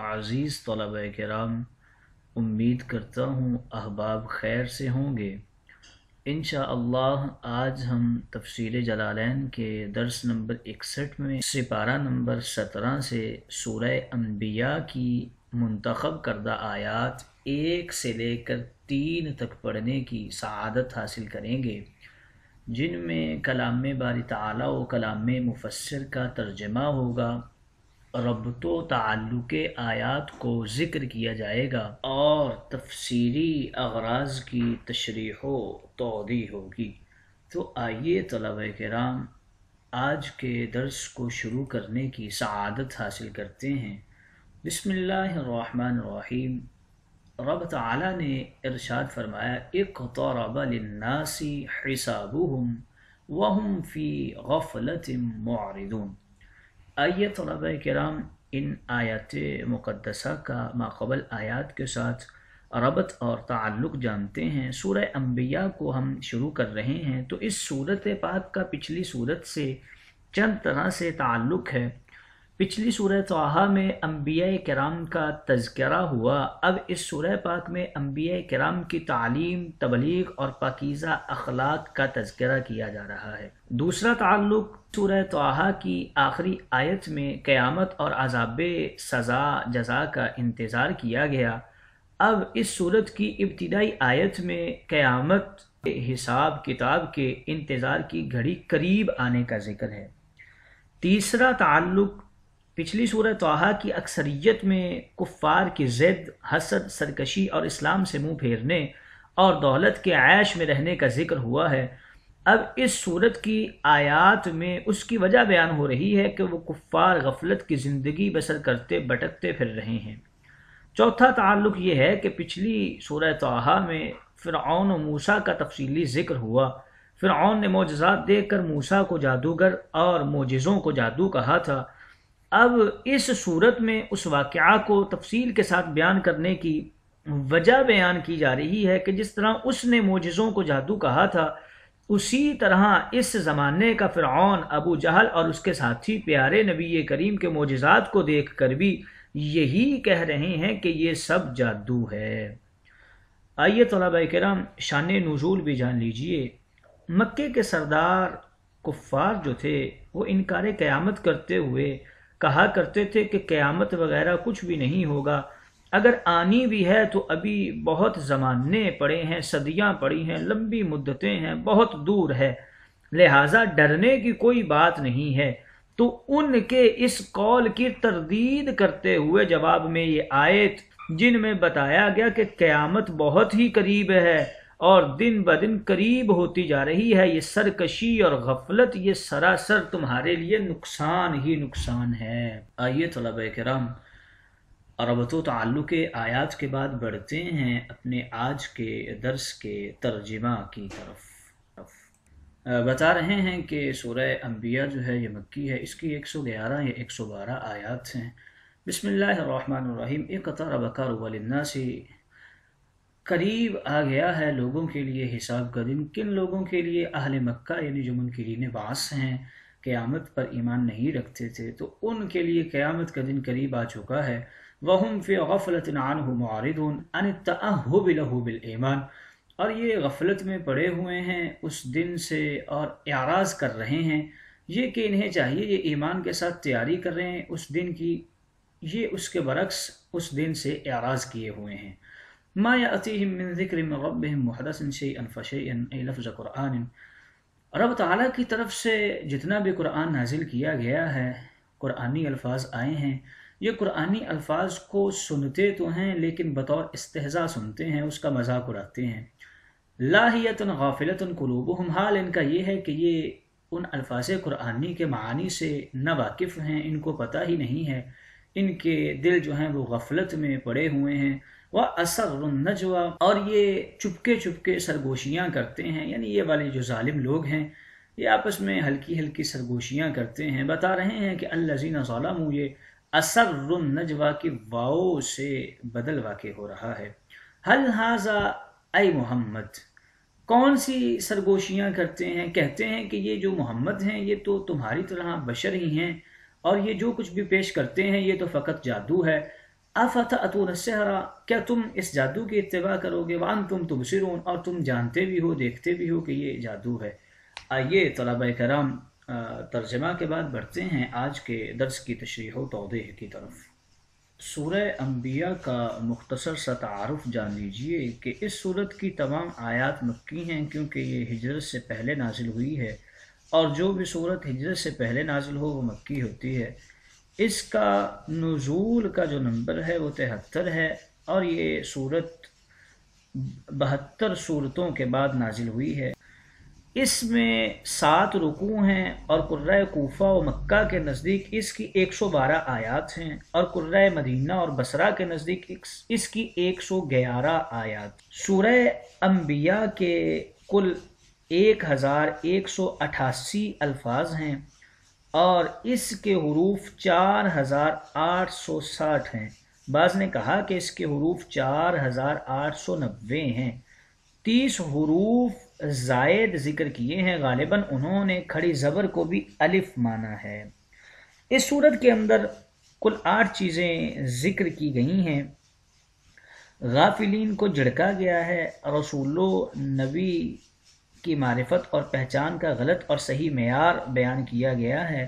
अज़ीज़ तलबा कराम उम्मीद करता हूँ अहबाब खैर से होंगे इन आज हम तफसील जलालैन के दर्स नंबर इकसठ में सिपारा नंबर सत्रह से सूरह अम्बिया की मंतखब करदा आयात एक से लेकर तीन तक पढ़ने की सआदत हासिल करेंगे, जिनमें कलाम बारी ताला व कलाम मुफसर का तर्जमा होगा। रबतो ताल्लुक आयात को ज़िक्र किया जाएगा और तफसीरी अगराज की तशरीह तोदी होगी। तो आइए तलब कराम, आज के दर्स को शुरू करने की सआदत हासिल करते हैं। बिसमीम रब ताला ने इरशाद फरमाया इकतरबलनासी हिसाबुहुम वहुम फ़ी गफलत मुआरिदून आइए तलब कराम इन आयात मुक़दसा का माकबल आयात के साथ रबत और ताल्लुक़ जानते हैं। सूर अम्बिया को हम शुरू कर रहे हैं। तो इस सूरत पाक का पिछली सूरत से चंद तरह से ताल्लुक़ है। पिछली सूरह तोहा में अम्बिया कराम का तस्करा हुआ। अब इस सूरह पाक में अम्बिया कराम की तालीम, तबलीग और पाकिज़ा अखलाक का तस्करा किया जा रहा है। दूसरा ताल्लुक सूरह तोहा की आखिरी आयत में क़यामत और अजाब सज़ा, जजा का इंतज़ार किया गया। अब इस सूरत की इब्तदाई आयत में क़यामत हिसाब किताब के इंतज़ार की घड़ी करीब आने का ज़िक्र है। तीसरा ताल्लुक पिछली सूरत तोहा की अक्सरियत में कुफ़ार की ज़िद, हसद, सरकशी और इस्लाम से मुँह फेरने और दौलत के ऐश में रहने का ज़िक्र हुआ है। अब इस सूरत की आयात में उसकी वजह बयान हो रही है कि वो कुफ़ार गफलत की ज़िंदगी बसर करते भटकते फिर रहे हैं। चौथा ताल्लुक ये है कि पिछली सूरह तोहा में फ़िरौन मूसा का तफसीली ज़िक्र हुआ। फ़िरौन ने मोजात देख कर मूसा को जादूगर और मोज़ों को जादू कहा था। अब इस सूरत में उस वाक़ को तफसील के साथ बयान करने की वजह बयान की जा रही है कि जिस तरह उसने मोज़ों को जादू कहा था, उसी तरह इस ज़माने का फ़िरौन अबू जहल और उसके साथी प्यारे नबी करीम के मोजात को देख कर भी यही कह रहे हैं कि ये सब जादू है। आइए तलब करम, शान नजूल भी जान लीजिए। मक्के के सरदार कुफ़ार जो थे, वो इनकार क़यामत करते हुए कहा करते थे कि क़यामत वगैरह कुछ भी नहीं होगा। अगर आनी भी है तो अभी बहुत ज़माने पड़े हैं, सदियाँ पड़ी हैं, लंबी मुद्दतें हैं, बहुत दूर है। लिहाजा डरने की कोई बात नहीं है। तो उनके इस कौल की तरदीद करते हुए जवाब में ये आयत, जिनमें बताया गया कि क़यामत बहुत ही करीब है और दिन ब दिन करीब होती जा रही है। ये सरकशी और गफलत, ये सरासर तुम्हारे लिए नुकसान ही नुकसान है। आइए तलब कराम अरबत ताल्लुक आयात के बाद बढ़ते हैं अपने आज के दर्स के तर्जमा की तरफ़। बता रहे हैं कि सूरह अम्बिया जो है, ये मक्की है। इसकी 111 या 112 आयात हैं। बिसमीम एक तरबकार वलन्नासी करीब आ गया है लोगों के लिए हिसाब का दिन। किन लोगों के लिए? अहल मक्का, यानी जो मुनकरीन बास हैं, क़यामत पर ईमान नहीं रखते थे तो उनके लिए क़यामत का दिन करीब आ चुका है। वहम फ़ी गफलत मारदून बिल ईमान। और ये गफलत में पड़े हुए हैं, उस दिन से और एराज़ कर रहे हैं। ये कि इन्हें चाहिए, ये ईमान के साथ तैयारी कर रहे हैं, उस दिन की, ये उसके बरक्स उस दिन से एराज़ किए हुए हैं। मा यातीहिम मिन ज़िक्र मिन रब्बिहिम मुहदसन शैअन फशैअन ए लफ्ज़ कुरान रब ताला की तरफ़ से जितना भी कुरान नाजिल किया गया है कुरानी अल्फाज आए हैं ये कुरानी अल्फाज को सुनते तो हैं लेकिन बतौर इस्तेजा सुनते हैं उसका मज़ाक उड़ाते हैं लाहियतन गाफिलतन कुलूबुहुम हाल इनका ये है कि ये उन अल्फाज कुरानी के मानी से न वाकिफ़ हैं इनको पता ही नहीं है इनके दिल जो हैं वो गफलत में पड़े हुए हैं व असर नजवा। और ये चुपके चुपके सरगोशियाँ करते हैं। यानी ये वाले जो जालिम लोग हैं, ये आपस में हल्की हल्की सरगोशियाँ करते हैं। बता रहे हैं कि अल्लाजीना ज़ालमू, ये असर नजवा की वाओ से बदल वाक़ हो रहा है। हल हाजा आई मोहम्मद, कौन सी सरगोशियाँ करते हैं? कहते हैं कि ये जो मोहम्मद हैं, ये तो तुम्हारी तरह बशर ही हैं। और ये जो कुछ भी पेश करते हैं, ये तो फ़कत जादू है। अफ़त अतुनसहरा क्या तुम इस जादू की इतबा करोगे? वान तुम तुबसरून और तुम जानते भी हो, देखते भी हो कि ये जादू है। आइए तलब कराम तर्जमा के बाद बढ़ते हैं आज के दर्स की तशरी तोदेह की तरफ़। सूर अम्बिया का मुख्तसर सा तारफ़ जान लीजिए कि इस सूरत की तमाम आयात मक्की हैं, क्योंकि ये हिजरत से पहले नाजिल हुई है। और जो भी सूरत हिजरत से पहले नाजिल हो, वो मक्की होती है। इसका नज़ूल का जो नंबर है, वो तिहत्तर है और ये सूरत, बहत्तर सूरतों के बाद नाजिल हुई है। इसमें सात रुकू हैं और कुर्रा कोफा और मक्का के नज़दीक इसकी 112 आयात हैं और कुर्रा मदीना और बसरा के नज़दीक इसकी 111 आयात। सूरह अम्बिया के कुल एक हज़ार एक सौ अठासी अल्फाज हैं। और इसके हरूफ चार हज़ार आठ सौ साठ हैं। बाज़ ने कहा कि इसके हरूफ चार हज़ार आठ सौ नब्बे हैं। तीस हरूफ जायद ज़िक्र किए हैं गालिबा उन्होंने खड़ी ज़बर को भी अलिफ माना है। इस सूरत के अंदर कुल आठ चीज़ें ज़िक्र की गई हैं। गाफिलीन को झड़का गया है। रसूलो नबी की मारिफत और पहचान का गलत और सही मैार बयान किया गया है।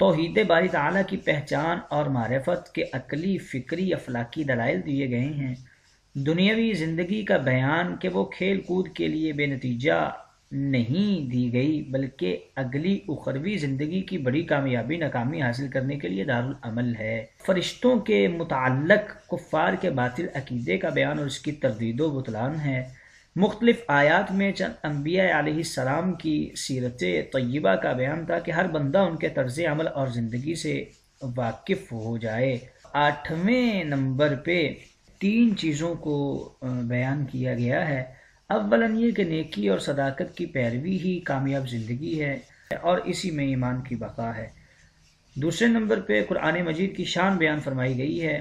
तोहीद बारी ताला की पहचान और मारफत के अकली फ़िक्री अफलाकी दलाइल दिए गए हैं। दुनियावी ज़िंदगी का बयान कि वो खेल कूद के लिए बेनतीजा नहीं दी गई, बल्कि अगली उखरवी ज़िंदगी की बड़ी कामयाबी, नाकामी हासिल करने के लिए दारुल अमल है। फ़रिश्तों के मुतक कुफ़ार के बातिल अकीदे का बयान और इसकी तरदीद बुतलान है। मुख्तलिफ़ आयात में चंद अम्बिया सलाम की सीरत तय्यबा का बयान था कि हर बंदा उनके तर्ज अमल और ज़िंदगी से वाकिफ़ हो जाए। आठवें नंबर पे तीन चीज़ों को बयान किया गया है। अव्वलन ये कि नेकी और सदाकत की पैरवी ही कामयाब ज़िंदगी है और इसी में ईमान की बका है। दूसरे नंबर पे कुरान मजीद की शान बयान फरमाई गई है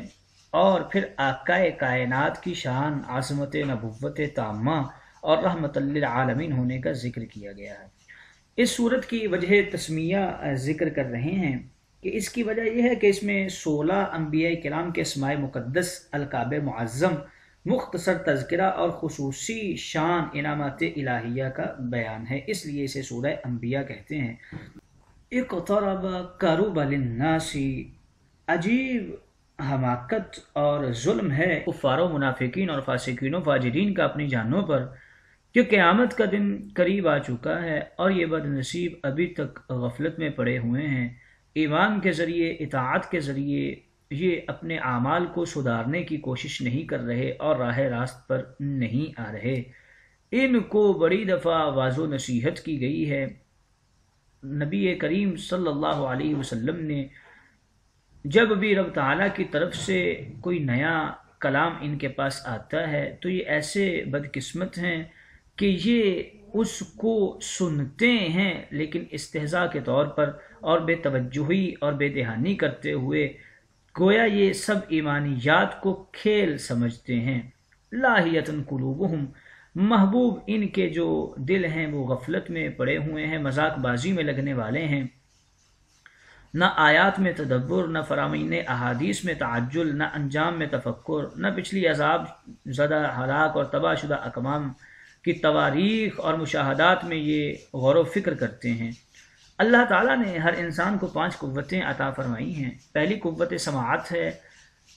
और फिर आकाए कायनात की शान आसमत नबुवत तामा और आलमीन होने का ज़िक्र किया गया है। इस सूरत की वजह तस्मिया ज़िक्र कर रहे हैं कि इसकी वजह यह है कि इसमें सोलह अम्बिया कलाम के इसमाय मुक़दस अलकाब मुआज़म मुख्तसर तस्करा और खसूसी शान इनामत इलाहिया का बयान है। इसलिए इसे सूरह अम्बिया कहते हैं। एक करूबलनासी अजीब हमाकत और जुल्म है। कुफ़ारो, मुनाफिकीन और फासिकीन, फाजरीन का अपनी जानों पर कि क़यामत का दिन करीब आ चुका है और ये बदनसीब अभी तक गफलत में पड़े हुए हैं। ईमान के ज़रिए इतात के ज़रिए ये अपने आमाल को सुधारने की कोशिश नहीं कर रहे और राह रास्त पर नहीं आ रहे। इनको बड़ी दफ़ा वाजो नसीहत की गई है। नबी करीम सल्लल्लाहु अलैहि वसल्लम ने जब भी रब ताला की तरफ़ से कोई नया कलाम इनके पास आता है तो ये ऐसे बदकिस्मत हैं कि ये उसको सुनते हैं, लेकिन इस्तेजा के तौर पर और बेतवजही और बेदहानी करते हुए गोया ये सब ईमानियात को खेल समझते हैं। लाहियतन कुलूबहम, महबूब इनके जो दिल हैं वो गफलत में पड़े हुए हैं, मजाकबाजी में लगने वाले हैं। न आयात में तदब्बर, न फरामीन अहादीस में तजुल न अंजाम में तफक्र न पिछली अजाब ज़दा हलाक और तबाहशुदा अकमाम की तवारीख और मुशाहदात में ये गौर फ़िक्र करते हैं। अल्लाह ताला ने हर इंसान को पाँच कुव्वतें अता फरमाई हैं। पहली कुव्वत समात है।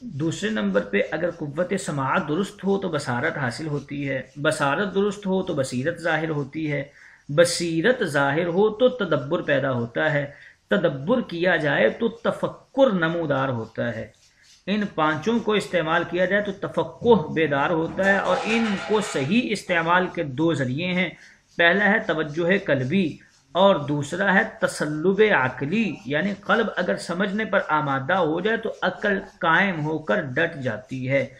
दूसरे नंबर पे अगर कुव्वत समात दुरुस्त हो तो बसारत हासिल होती है। बसारत दुरुस्त हो तो बसीरत ज़ाहिर होती है। बसीरत ज़ाहिर हो तो तदब्बर पैदा होता है। तदब्बर किया जाए तो तफक्र नमूदार होता है। इन पाँचों को इस्तेमाल किया जाए तो तफक् बेदार होता है और इनको सही इस्तेमाल के दो ज़रिए हैं। पहला है तवज्जो कलबी और दूसरा है तसल्लुब आकली, यानी कल्ब अगर समझने पर आमादा हो जाए तो अक्ल कायम होकर डट जाती है।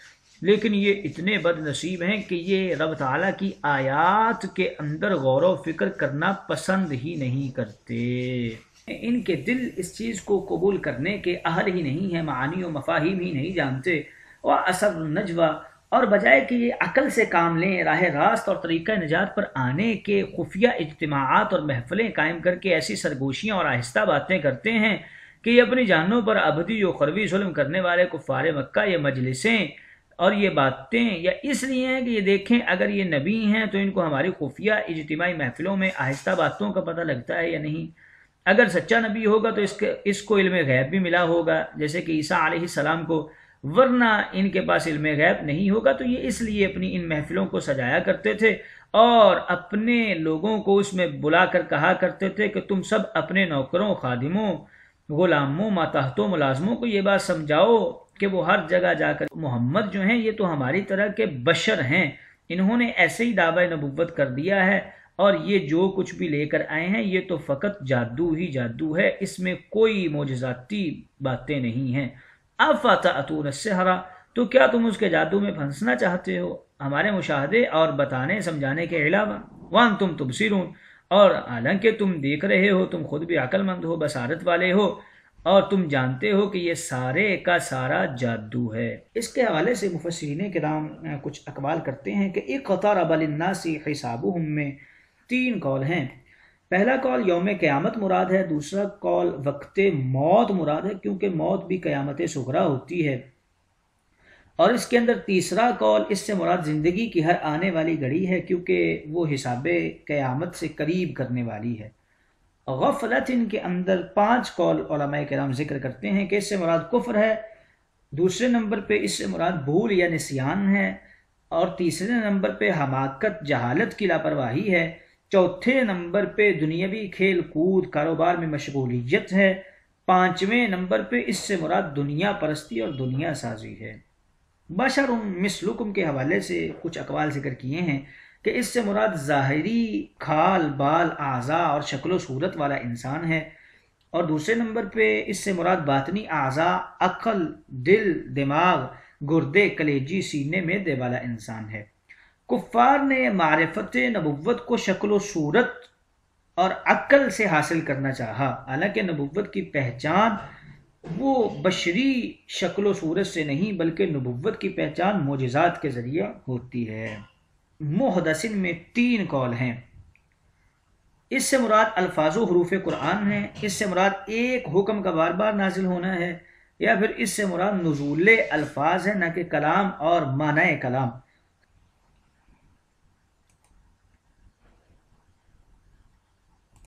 लेकिन ये इतने बदनसीब हैं कि ये रब ताला की आयात के अंदर गौर व फ़िक्र करना पसंद ही नहीं करते। इनके दिल इस चीज़ को कबूल करने के अहल ही नहीं है, मानी व मफाहिम ही नहीं जानते। और असर नजवा, और बजाय कि ये अकल से काम लें, राह रास्त और तरीक़ा निजात पर आने के खुफिया इज्तमात और महफिलें कायम करके ऐसी सरगोशियाँ और आहिस्ता बातें करते हैं कि ये अपनी जानों पर अबदी व खरवी जुल्म करने वाले कुफ़ार मक्का ये मजलिसें और ये बातें, या इसलिए हैं कि ये देखें, अगर ये नबी हैं तो इनको हमारी खुफिया इजतमाही महफिलों में आहिस्ता बातों का पता लगता है या नहीं। अगर सच्चा नबी होगा तो इसके, इसको इल्म गैब भी मिला होगा। जैसे कि ईसा सलाम को, वरना इनके पास इल्म गैब नहीं होगा तो ये इसलिए अपनी इन महफिलों को सजाया करते थे और अपने लोगों को उसमें बुलाकर कहा करते थे कि तुम सब अपने नौकरों, खादिमों, गुलामों, मातहतों, मुलाजमों को ये बात समझाओ कि वो हर जगह जाकर, मोहम्मद जो हैं, ये तो हमारी तरह के बशर हैं। इन्होंने ऐसे ही दावा नबुवत कर दिया है और ये जो कुछ भी लेकर आए हैं, ये तो फ़कत जादू ही जादू है। इसमें कोई मोजाती बातें नहीं हैं। अब फ़ाता अतून हरा तो क्या तुम उसके जादू में फंसना चाहते हो? हमारे मुशाहदे और बताने समझाने के अलावा वन तुम तुबसिरून, और हालाँकि तुम देख रहे हो, तुम खुद भी अक्लमंद हो, बसारत वाले हो, और तुम जानते हो कि ये सारे का सारा जादू है। इसके हवाले से मुफसरीन नाम कुछ अकबाल करते हैं कि एक कतार अबलन्नासी हिसाबु में तीन कौल हैं। पहला कॉल योम क़यामत मुराद है, दूसरा कॉल वक्त मौत मुराद है, क्योंकि मौत भी क़यामत सुगरा होती है। और इसके अंदर तीसरा कॉल, इससे मुराद ज़िंदगी की हर आने वाली घड़ी है, क्योंकि वो हिसाब क़यामत से करीब करने वाली है। गफलत इनके अंदर पाँच कौल कराम ज़िक्र करते हैं कि इससे मुराद कुफर है, दूसरे नंबर पे इससे मुराद भूल या निसियान है, और तीसरे नंबर पे हमाकत, जहालत की लापरवाही है चौथे नंबर पे दुनियावी खेल कूद कारोबार में मशगूलियत है। पाँचवें नंबर पे इससे मुराद दुनिया परस्ती और दुनिया साजी है। बशर मिसलुकुम के हवाले से कुछ अकवाल ज़िक्र किए हैं कि इससे मुराद ज़ाहरी खाल, बाल, आज़ा और शक्ल सूरत वाला इंसान है। और दूसरे नंबर पे इससे मुराद बातनी आज़ा, अक्ल, दिल, दिमाग, गुर्दे, कलेजी, सीने में दे वाला इंसान है। कुफ़ार ने मारफत नबुवत को शक्ल सूरत और अक्ल से हासिल करना चाहा। हालाँकि नबुवत की पहचान वो बशरी शक्ल सूरत से नहीं, बल्कि नबुवत की पहचान मोजात के ज़रिए होती है। मुहदसिन में तीन कौल हैं। इससे मुराद अल्फाज हरूफ कुरान है। इससे मुराद एक हुक्म का बार बार नाजिल होना है, या फिर इससे मुराद नजूल अल्फाज है, न कि कलाम और माना कलाम।